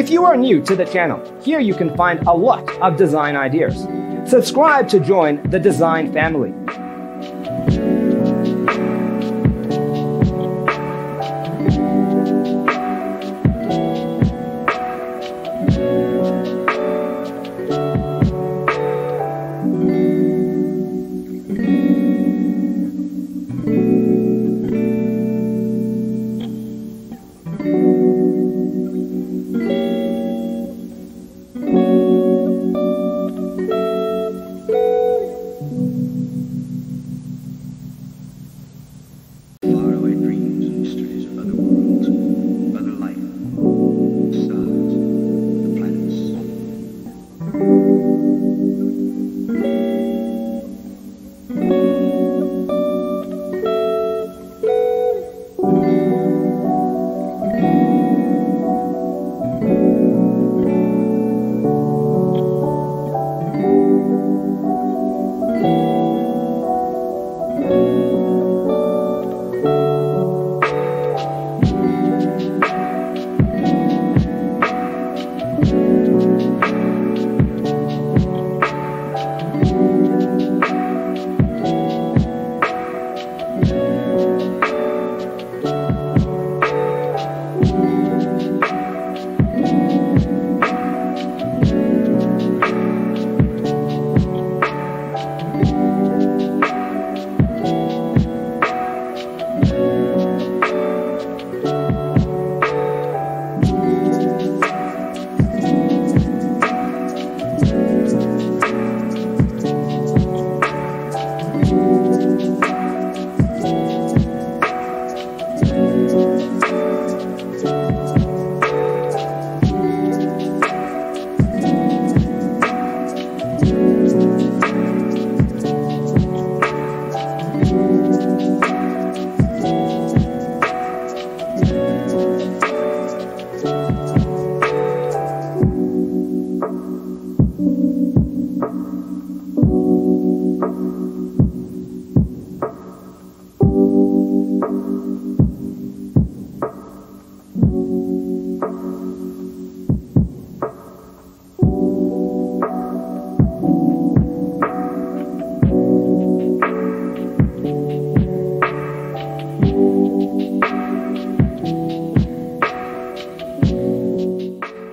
If you are new to the channel, here you can find a lot of design ideas. Subscribe to join the design family.